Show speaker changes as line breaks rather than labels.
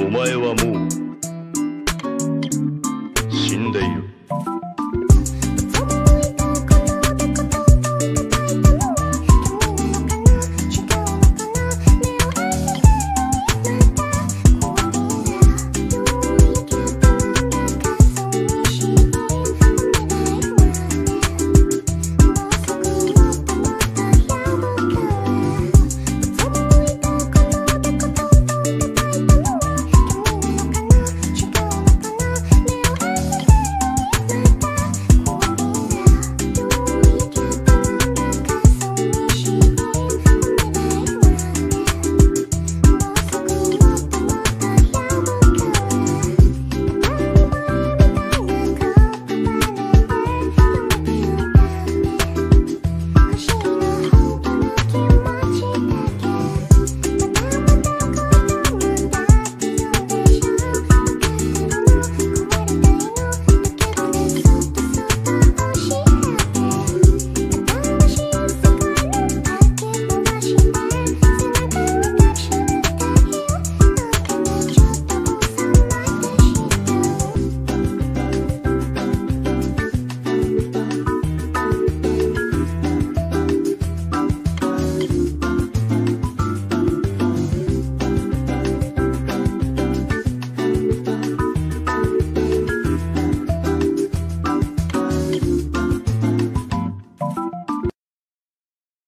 お前はもう